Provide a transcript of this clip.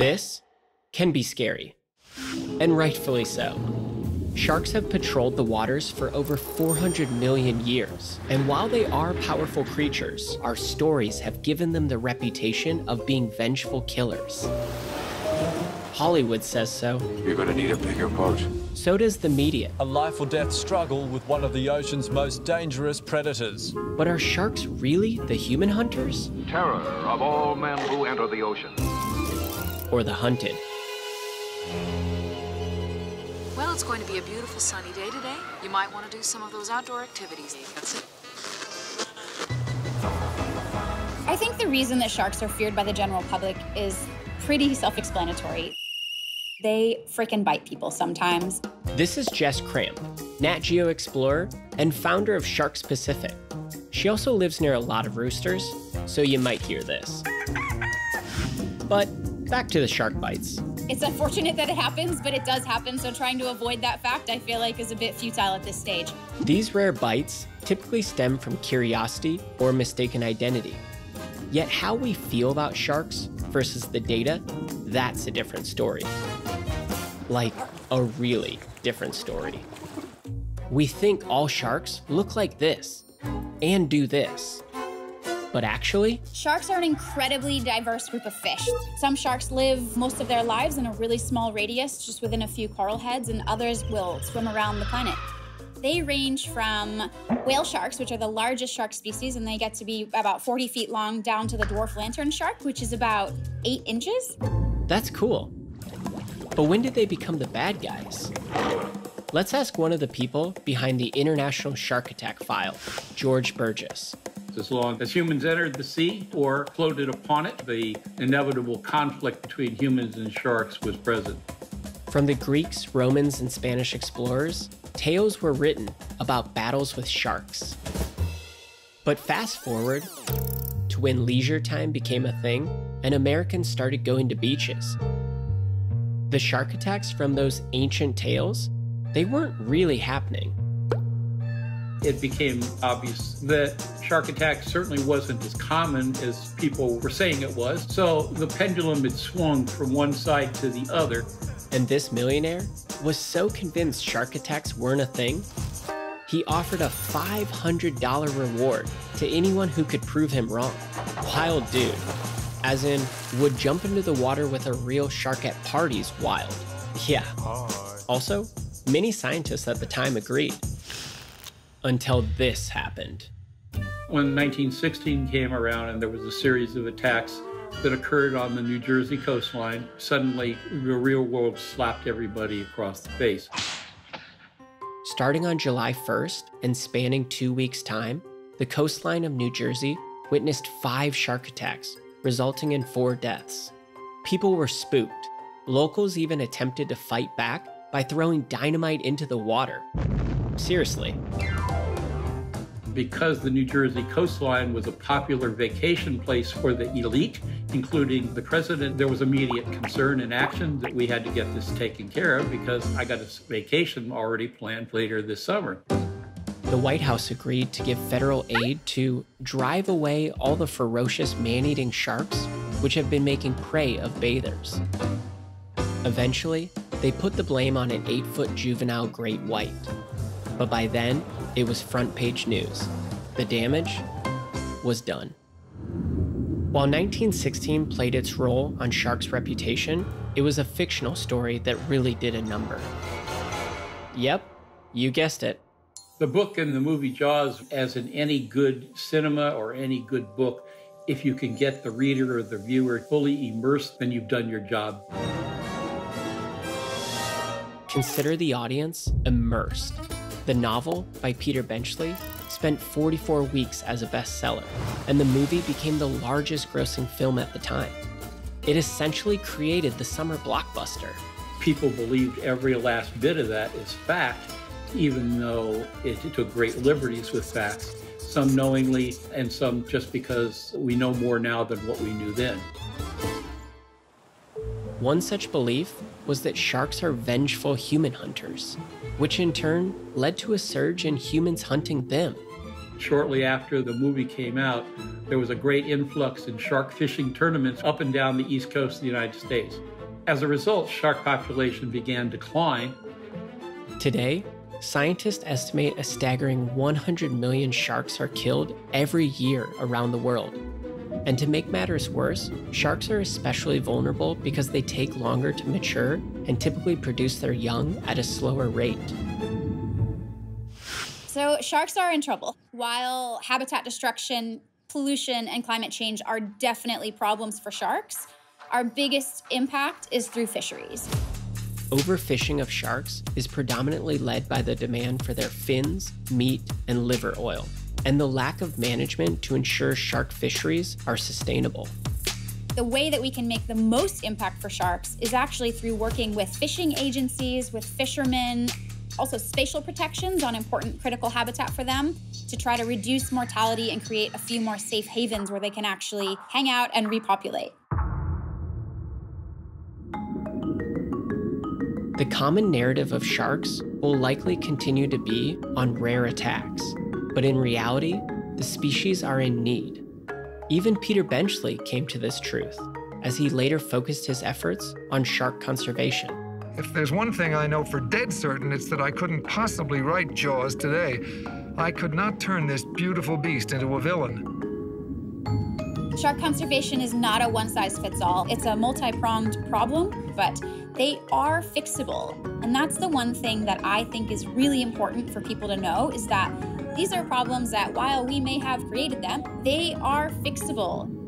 This can be scary, and rightfully so. Sharks have patrolled the waters for over 400 million years, and while they are powerful creatures, our stories have given them the reputation of being vengeful killers. Hollywood says so. You're gonna need a bigger boat. So does the media. A life or death struggle with one of the ocean's most dangerous predators. But are sharks really the human hunters? Terror of all men who enter the ocean. Or the hunted? Well, it's going to be a beautiful sunny day today. You might want to do some of those outdoor activities. That's it. I think the reason that sharks are feared by the general public is pretty self explanatory. They freaking bite people sometimes. This is Jess Cramp, Nat Geo explorer and founder of Sharks Pacific. She also lives near a lot of roosters, so you might hear this. But back to the shark bites. It's unfortunate that it happens, but it does happen, so trying to avoid that fact, I feel like, is a bit futile at this stage. These rare bites typically stem from curiosity or mistaken identity. Yet, how we feel about sharks versus the data, that's a different story. Like, a really different story. We think all sharks look like this and do this. But actually, Sharks are an incredibly diverse group of fish. Some sharks live most of their lives in a really small radius, just within a few coral heads, and others will swim around the planet. They range from whale sharks, which are the largest shark species, and they get to be about 40 feet long, down to the dwarf lantern shark, which is about 8 inches. that's cool. But when did they become the bad guys? Let's ask one of the people behind the International Shark Attack file, George Burgess. As long as humans entered the sea or floated upon it, the inevitable conflict between humans and sharks was present. From the Greeks, Romans, and Spanish explorers, tales were written about battles with sharks. But fast forward to when leisure time became a thing and Americans started going to beaches. The shark attacks from those ancient tales, they weren't really happening. It became obvious that shark attacks certainly wasn't as common as people were saying it was. So the pendulum had swung from one side to the other. And this millionaire was so convinced shark attacks weren't a thing, he offered a $500 reward to anyone who could prove him wrong. Wild dude. As in, would jump into the water with a real shark at parties wild. Yeah. Also, many scientists at the time agreed. Until this happened. When 1916 came around and there was a series of attacks that occurred on the New Jersey coastline, suddenly the real world slapped everybody across the face. Starting on July 1st and spanning two weeks' time, the coastline of New Jersey witnessed five shark attacks, resulting in four deaths. People were spooked. Locals even attempted to fight back by throwing dynamite into the water. Seriously, Because the New Jersey coastline was a popular vacation place for the elite, including the president, there was immediate concern and action that we had to get this taken care of because I got a vacation already planned later this summer. the White House agreed to give federal aid to drive away all the ferocious man eating sharks which have been making prey of bathers. Eventually, they put the blame on an 8 foot juvenile great white. But by then, it was front page news. The damage was done. While 1916 played its role on Shark's reputation, it was a fictional story that really did a number. Yep, you guessed it. The book and the movie Jaws, as in any good cinema or any good book, if you can get the reader or the viewer fully immersed, then you've done your job. Consider the audience immersed. The novel by Peter Benchley spent 44 weeks as a bestseller, and the movie became the largest grossing film at the time. It essentially created the summer blockbuster. People believed every last bit of that is fact, even though it took great liberties with facts, some knowingly and some just because we know more now than what we knew then. One such belief was that sharks are vengeful human hunters, which in turn led to a surge in humans hunting them. shortly after the movie came out, there was a great influx in shark fishing tournaments up and down the east coast of the United States. As a result, shark population began decline. Today, scientists estimate a staggering 100 million sharks are killed every year around the world. And to make matters worse, sharks are especially vulnerable because they take longer to mature and typically produce their young at a slower rate. So, sharks are in trouble. While habitat destruction, pollution, and climate change are definitely problems for sharks, our biggest impact is through fisheries. Overfishing of sharks is predominantly led by the demand for their fins, meat, and liver oil, and the lack of management to ensure shark fisheries are sustainable. The way that we can make the most impact for sharks is actually through working with fishing agencies, with fishermen, also spatial protections on important critical habitat for them to try to reduce mortality and create a few more safe havens where they can actually hang out and repopulate. The common narrative of sharks will likely continue to be on rare attacks, but in reality, the species are in need. Even Peter Benchley came to this truth, as he later focused his efforts on shark conservation. If there's one thing I know for dead certain, it's that I couldn't possibly write Jaws today. I could not turn this beautiful beast into a villain. Shark conservation is not a one size fits all. It's a multi pronged problem, but they are fixable. And that's the one thing that I think is really important for people to know is that these are problems that while we may have created them, they are fixable.